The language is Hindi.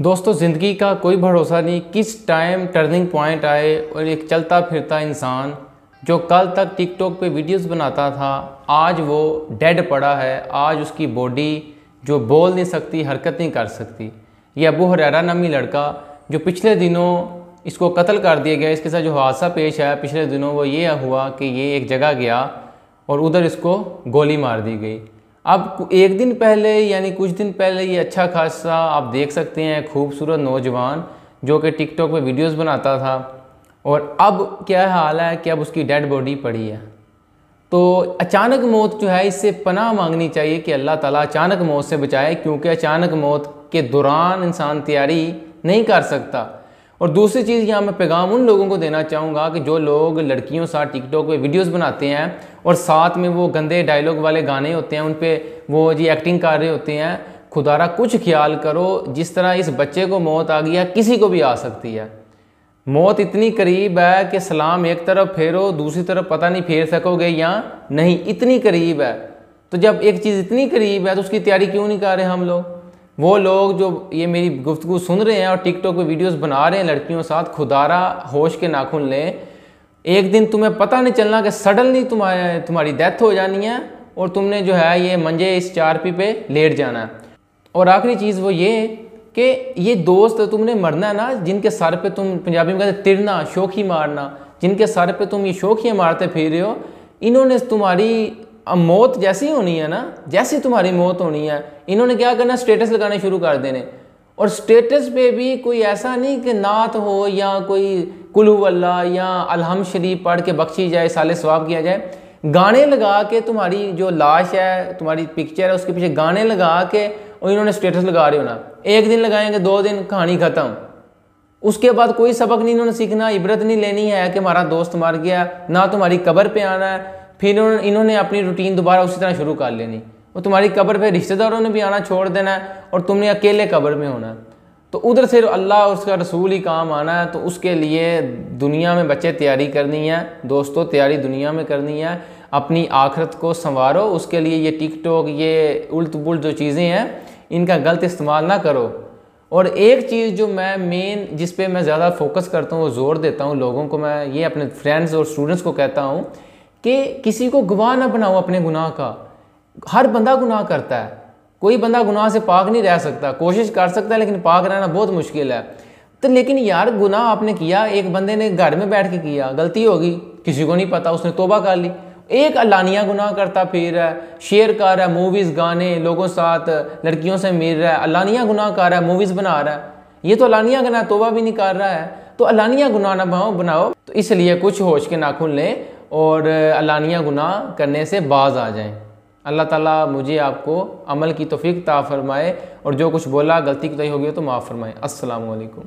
दोस्तों, ज़िंदगी का कोई भरोसा नहीं। किस टाइम टर्निंग पॉइंट आए और एक चलता फिरता इंसान जो कल तक टिकटॉक पे वीडियोस बनाता था, आज वो डेड पड़ा है। आज उसकी बॉडी जो बोल नहीं सकती, हरकत नहीं कर सकती। ये अबू हरेरा नामी लड़का जो पिछले दिनों इसको कत्ल कर दिया गया, इसके साथ जो हादसा पेश आया पिछले दिनों, वो ये हुआ कि ये एक जगह गया और उधर इसको गोली मार दी गई। अब एक दिन पहले, यानी कुछ दिन पहले ये अच्छा खासा आप देख सकते हैं खूबसूरत नौजवान, जो कि टिकटॉक पे वीडियोस बनाता था। और अब क्या हाल है कि अब उसकी डेड बॉडी पड़ी है। तो अचानक मौत जो है, इससे पनाह मांगनी चाहिए कि अल्लाह ताला अचानक मौत से बचाए, क्योंकि अचानक मौत के दौरान इंसान तैयारी नहीं कर सकता। और दूसरी चीज़, यहाँ मैं पैगाम उन लोगों को देना चाहूँगा कि जो लोग लड़कियों साथ टिकटॉक पे वीडियोस बनाते हैं और साथ में वो गंदे डायलॉग वाले गाने होते हैं, उन पर वो जी एक्टिंग कर रहे होते हैं, खुदारा कुछ ख्याल करो, जिस तरह इस बच्चे को मौत आ गई है, किसी को भी आ सकती है। मौत इतनी करीब है कि सलाम एक तरफ़ फेरो, दूसरी तरफ़ पता नहीं फेर सकोगे या नहीं, इतनी करीब है। तो जब एक चीज़ इतनी करीब है तो उसकी तैयारी क्यों नहीं कर रहे हम लोग? वो लोग जो ये मेरी गुफ्तु सुन रहे हैं और टिकटॉक पे वीडियोस बना रहे हैं लड़कियों के साथ, खुदारा होश के नाखून लें। एक दिन तुम्हें पता नहीं चलना कि सडनली तुम्हारे, तुम्हारी डेथ हो जानी है और तुमने जो है ये मंजे इस चारपी पे लेट जाना है। और आखिरी चीज़ वो ये कि ये दोस्त तुमने मरना है ना, जिनके सर पे तुम पंजाबी में कहते तिरना, शोखी मारना, जिनके सर पे तुम ये शोखियाँ मारते फिर रहे हो, इन्होंने तुम्हारी अब मौत जैसी होनी है ना, जैसी तुम्हारी मौत होनी है, इन्होंने क्या करना स्टेटस लगाने शुरू कर देने। और स्टेटस पे भी कोई ऐसा नहीं कि नात हो या कोई कुलू या अलहम शरीफ पढ़ के बख्शी जाए, साले स्वाब किया जाए। गाने लगा के तुम्हारी जो लाश है, तुम्हारी पिक्चर है, उसके पीछे गाने लगा के और इन्होंने स्टेटस लगा रहे हो ना। एक दिन लगाएँगे, दो दिन कहानी ख़त्म। उसके बाद कोई सबक नहीं, इन्होंने सीखना, इबरत नहीं लेनी है कि हमारा दोस्त मर गया, ना तुम्हारी कबर पे आना है फिर इन्होंने अपनी रूटीन दोबारा उसी तरह शुरू कर लेनी। और तुम्हारी कब्र पे रिश्तेदारों ने भी आना छोड़ देना है और तुमने अकेले कब्र में होना तो उधर सिर्फ़ अल्लाह और उसका रसूल ही काम आना है तो उसके लिए दुनिया में बच्चे तैयारी करनी है, दोस्तों तैयारी दुनिया में करनी है। अपनी आखरत को संवारो, उसके लिए ये टिकटॉक ये उल्ट पुल्ट जो चीज़ें हैं, इनका गलत इस्तेमाल ना करो। और एक चीज़ जो मैं मेन जिस पे मैं ज़्यादा फोकस करता हूँ, वो ज़ोर देता हूँ लोगों को, मैं ये अपने फ्रेंड्स और स्टूडेंट्स को कहता हूँ कि किसी को गवाह ना बनाओ अपने गुनाह का। हर बंदा गुनाह करता है। कोई बंदा गुनाह से पाक नहीं रह सकता। कोशिश कर सकता है, लेकिन पाक रहना बहुत मुश्किल है। तो लेकिन यार, गुनाह आपने किया, एक बंदे ने घर में बैठ के किया, गलती होगी किसी को नहीं पता, उसने तोबा कर ली। एक अलानिया गुनाह करता फिर है शेयर कर रहा है मूवीज़ गाने, लोगों साथ, लड़कियों से मिल रहा है अलानिया गुनाह कर रहा है मूवीज़ बना रहा है। ये तो अलानिया गुनाह तोबा भी नहीं कर रहा है। तो अलानिया गुनाह ना बनाओ बनाओ। तो इसलिए कुछ होश के नाखून लें। और अलानिया गुनाह करने से बाज आ जाएँ। अल्लाह ताला मुझे आपको अमल की तोफ़ी ता फरमाए और जो कुछ बोला गलती की होगी तो माफ़ फरमाए। अस्सलाम वालेकुम